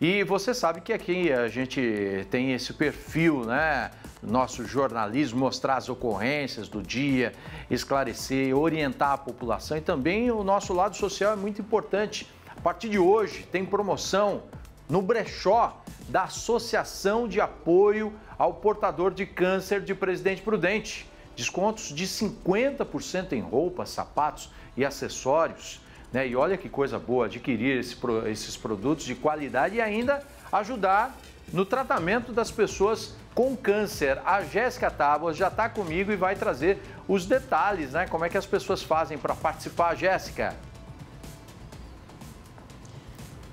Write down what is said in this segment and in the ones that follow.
E você sabe que aqui a gente tem esse perfil, né? Nosso jornalismo, mostrar as ocorrências do dia, esclarecer, orientar a população e também o nosso lado social é muito importante. A partir de hoje tem promoção no brechó da Associação de Apoio ao Portador de Câncer de Presidente Prudente. Descontos de 50% em roupas, sapatos e acessórios. Né? E olha que coisa boa adquirir esse, esses produtos de qualidade e ainda ajudar no tratamento das pessoas com câncer. A Jéssica Tábuas já está comigo e vai trazer os detalhes, né? Como é que as pessoas fazem para participar, Jéssica?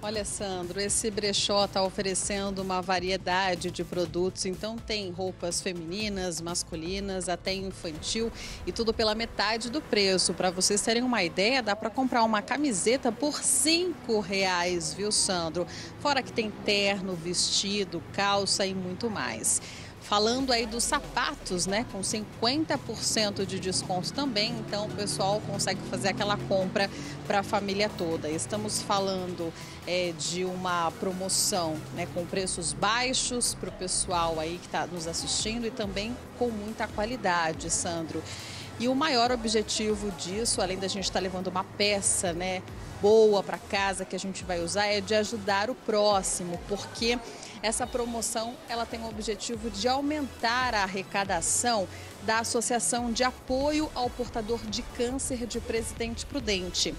Olha, Sandro, esse brechó está oferecendo uma variedade de produtos, então tem roupas femininas, masculinas, até infantil e tudo pela metade do preço. Para vocês terem uma ideia, dá para comprar uma camiseta por cinco reais, viu, Sandro? Fora que tem terno, vestido, calça e muito mais. Falando aí dos sapatos, né, com 50% de desconto também, então o pessoal consegue fazer aquela compra para a família toda. Estamos falando é, de uma promoção né, com preços baixos para o pessoal aí que está nos assistindo e também com muita qualidade, Sandro. E o maior objetivo disso, além da gente estar tá levando uma peça, né, boa para casa que a gente vai usar, é de ajudar o próximo, porque essa promoção ela tem o objetivo de aumentar a arrecadação da Associação de Apoio ao Portador de Câncer de Presidente Prudente.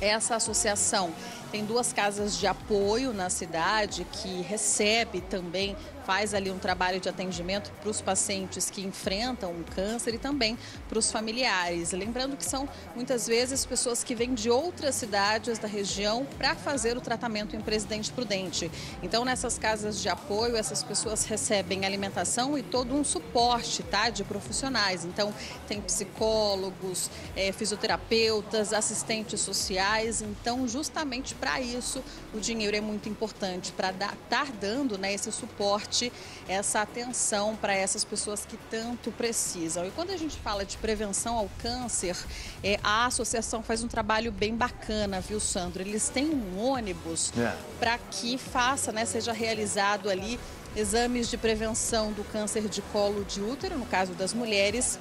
Essa associação tem duas casas de apoio na cidade que recebe também faz ali um trabalho de atendimento para os pacientes que enfrentam o câncer e também para os familiares. Lembrando que são muitas vezes pessoas que vêm de outras cidades da região para fazer o tratamento em Presidente Prudente. Então, nessas casas de apoio, essas pessoas recebem alimentação e todo um suporte tá, de profissionais. Então, tem psicólogos, é, fisioterapeutas, assistentes sociais. Então, justamente para isso, o dinheiro é muito importante, para estar tá dando né, esse suporte essa atenção para essas pessoas que tanto precisam. E quando a gente fala de prevenção ao câncer, é, a associação faz um trabalho bem bacana, viu, Sandro? Eles têm um ônibus é. para que faça, né, seja realizado ali exames de prevenção do câncer de colo de útero, no caso das mulheres,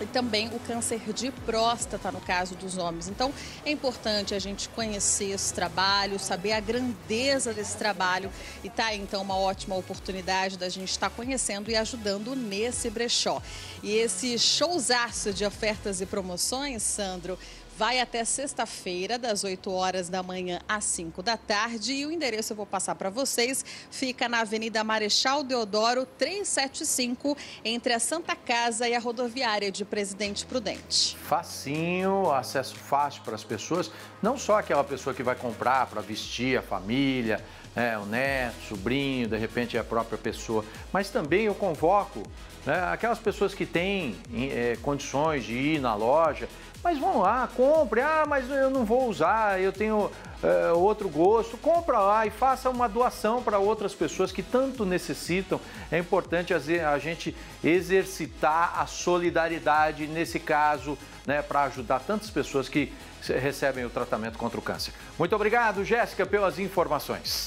e também o câncer de próstata no caso dos homens. Então é importante a gente conhecer esse trabalho, saber a grandeza desse trabalho e tá então uma ótima oportunidade da gente estar conhecendo e ajudando nesse brechó. E esse showzaço de ofertas e promoções, Sandro, vai até sexta-feira, das 8 horas da manhã às 5 da tarde. E o endereço eu vou passar para vocês. Fica na Avenida Marechal Deodoro, 375, entre a Santa Casa e a rodoviária de Presidente Prudente. Facinho, acesso fácil para as pessoas. Não só aquela pessoa que vai comprar para vestir a família, é, o neto, sobrinho, de repente é a própria pessoa. Mas também eu convoco né, aquelas pessoas que têm é, condições de ir na loja mas vão lá, compre. Ah, mas eu não vou usar, eu tenho é, outro gosto. Compra lá e faça uma doação para outras pessoas que tanto necessitam. É importante a gente exercitar a solidariedade nesse caso, né, para ajudar tantas pessoas que recebem o tratamento contra o câncer. Muito obrigado, Jéssica, pelas informações.